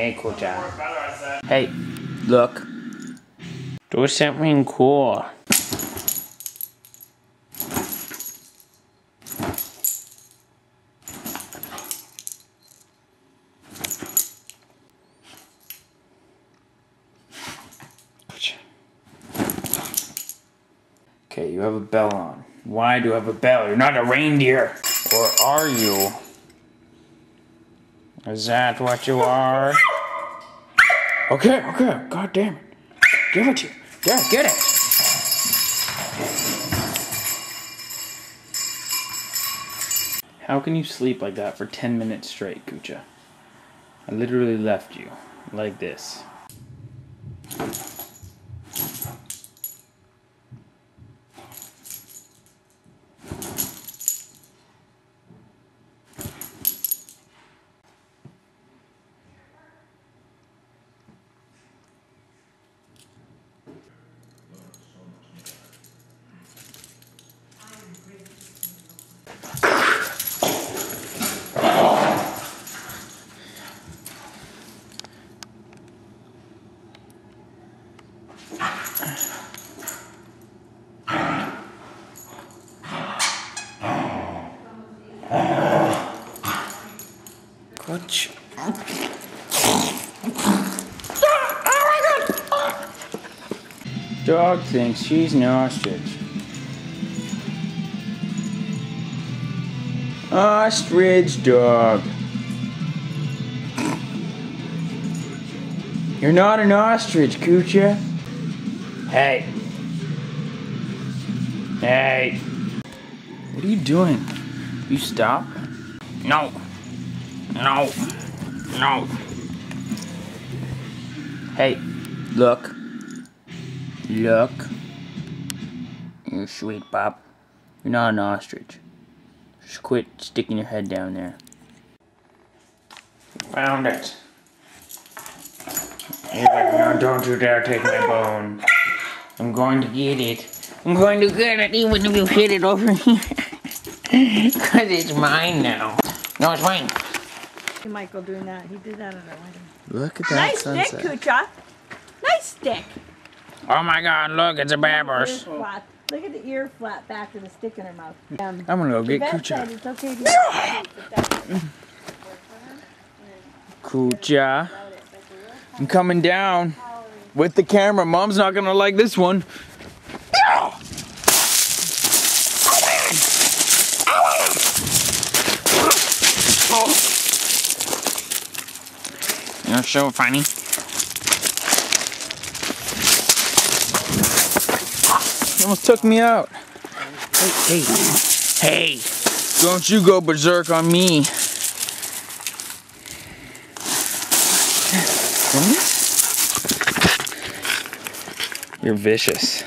Hey, cool job. Hey, look. Do something cool. Okay, you have a bell on. Why do you have a bell? You're not a reindeer. Or are you? Is that what you are? Okay, okay. God damn it. Give it to you. Yeah, get it. How can you sleep like that for 10 minutes straight, Kutya? I literally left you like this. Good. Dog thinks she's an ostrich. Ostrich dog. You're not an ostrich, Kutya. Hey. Hey. What are you doing? You stop? No. No. No. Hey, look. Look. You sweet pop. You're not an ostrich. Just quit sticking your head down there. Found it. No, don't you dare take my bone. I'm going to get it. I'm going to get it even if you hit it over here. Because it's mine now. No, it's mine. Michael doing that. He did that at our wedding. Look at that Nice sunset. stick, Kutya. Nice stick. Oh my god, look, it's a Ear babbers. Look at the ear flap back to the stick in her mouth. Um, I'm gonna go get Kutya. It's okay to Kutya. I'm coming down with the camera. Mom's not gonna like this one. You're so funny. You almost took me out. Hey, hey, hey! Don't you go berserk on me. What? You're vicious.